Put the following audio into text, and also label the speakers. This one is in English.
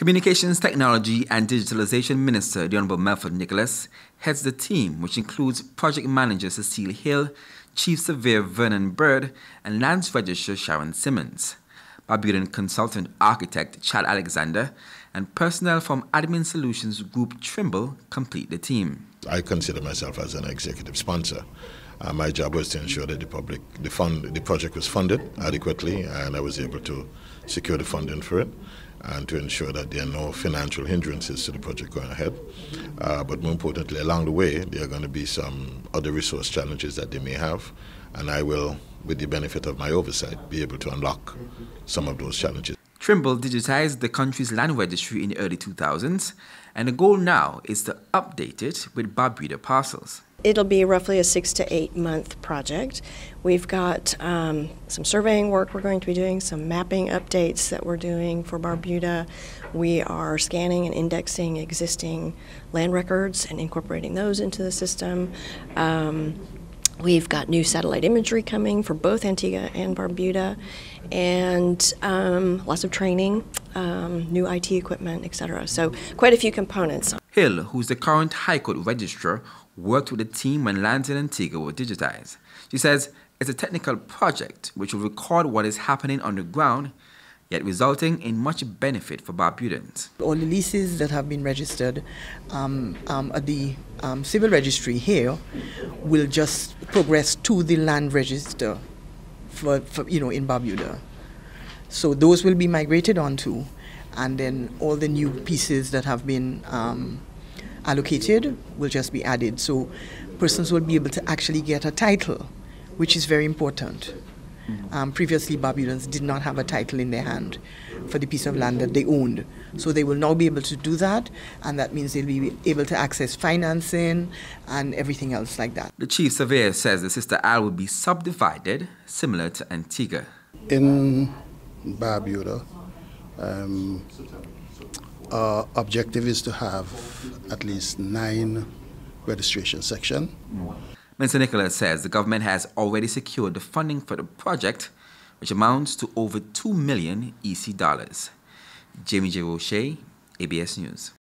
Speaker 1: Communications Technology and Digitalization Minister, the Honorable Melford Nicholas, heads the team, which includes Project Manager Cecile Hill, Chief Surveyor Vernon Bird, and Lands Registrar Sharon Simmons. Barbudan consultant architect Chad Alexander and personnel from Admin Solutions Group Trimble complete the team.
Speaker 2: I consider myself as an executive sponsor. Uh, my job was to ensure that the public, the fund, the project was funded adequately, and I was able to secure the funding for it, and to ensure that there are no financial hindrances to the project going ahead. Uh, but more importantly, along the way, there are going to be some other resource challenges that they may have, and I will, with the benefit of my oversight, be able to unlock some of those challenges.
Speaker 1: Trimble digitized the country's land registry in the early 2000s, and the goal now is to update it with Barbuda parcels.
Speaker 3: It'll be roughly a six to eight month project. We've got um, some surveying work we're going to be doing, some mapping updates that we're doing for Barbuda. We are scanning and indexing existing land records and incorporating those into the system. Um, We've got new satellite imagery coming for both Antigua and Barbuda, and um, lots of training, um, new IT equipment, etc. So, quite a few components.
Speaker 1: Hill, who's the current High Court registrar, worked with the team when lands in Antigua were digitized. She says it's a technical project which will record what is happening on the ground yet resulting in much benefit for Barbudans.
Speaker 4: All the leases that have been registered um, um, at the um, civil registry here will just progress to the land register for, for, you know in Barbuda. So those will be migrated onto, and then all the new pieces that have been um, allocated will just be added. So persons will be able to actually get a title, which is very important. Um, previously, Barbudans did not have a title in their hand for the piece of land that they owned. So they will now be able to do that, and that means they'll be able to access financing and everything else like that.
Speaker 1: The chief surveyor says the Sister Isle will be subdivided, similar to Antigua.
Speaker 5: In Barbuda, um, our objective is to have at least nine registration sections.
Speaker 1: Mr. Nicholas says the government has already secured the funding for the project, which amounts to over 2 million EC dollars. Jamie J. Roche, ABS News.